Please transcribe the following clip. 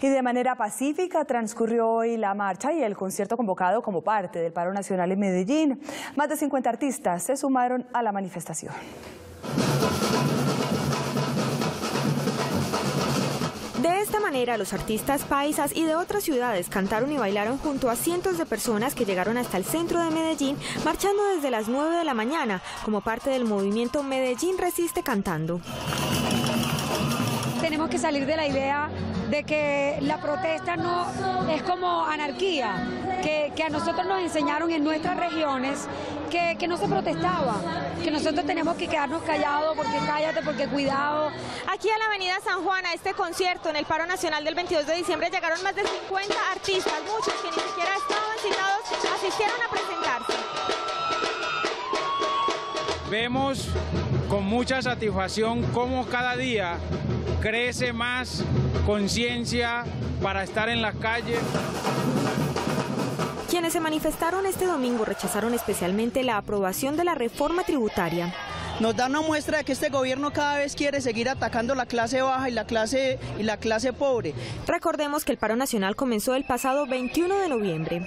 Y de manera pacífica transcurrió hoy la marcha y el concierto convocado como parte del paro nacional en Medellín. Más de 50 artistas se sumaron a la manifestación. De esta manera, los artistas paisas y de otras ciudades cantaron y bailaron junto a cientos de personas que llegaron hasta el centro de Medellín, marchando desde las 9 de la mañana, como parte del movimiento Medellín Resiste Cantando. Tenemos que salir de la idea de que la protesta no es como anarquía, que, que a nosotros nos enseñaron en nuestras regiones que, que, no se protestaba, que nosotros tenemos que quedarnos callados porque cállate, porque cuidado. Aquí a la avenida San Juan, a este concierto en el paro nacional del 22 de diciembre, llegaron más de 50 artistas, muchos que ni siquiera estaban citados, asistieron a presentarse. Vemos con mucha satisfacción cómo cada día crece más conciencia para estar en las calles. Quienes se manifestaron este domingo rechazaron especialmente la aprobación de la reforma tributaria. Nos da una muestra de que este gobierno cada vez quiere seguir atacando la clase baja y la clase, y la clase pobre. Recordemos que el paro nacional comenzó el pasado 21 de noviembre.